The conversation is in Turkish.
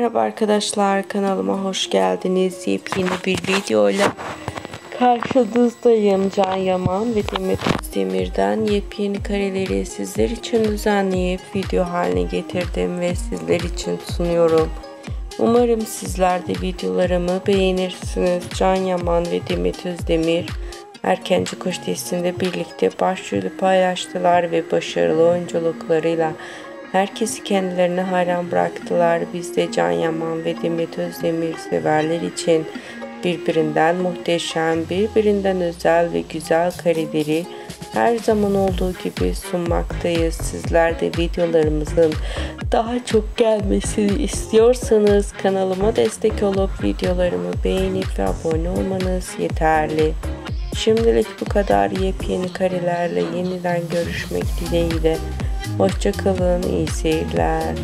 Merhaba arkadaşlar kanalıma hoş geldiniz. Yepyeni bir video ile karşınızdayım. Can Yaman ve Demet Özdemir'den yepyeni kareleri sizler için düzenleyip video haline getirdim ve sizler için sunuyorum. Umarım sizler de videolarımı beğenirsiniz. Can Yaman ve Demet Özdemir Erkenci Kuş dizisinde birlikte başrolü paylaştılar ve başarılı oyunculuklarıyla herkesi kendilerine hayran bıraktılar. Biz de Can Yaman ve Demet Özdemir severler için birbirinden muhteşem, birbirinden özel ve güzel kareleri her zaman olduğu gibi sunmaktayız. Sizler de videolarımızın daha çok gelmesini istiyorsanız kanalıma destek olup videolarımı beğenip ve abone olmanız yeterli. Şimdilik bu kadar yepyeni karelerle yeniden görüşmek dileğiyle. Hoşçakalın, iyi seyirler.